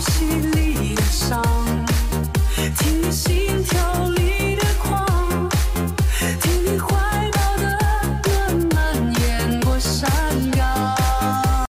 心里的伤，提醒。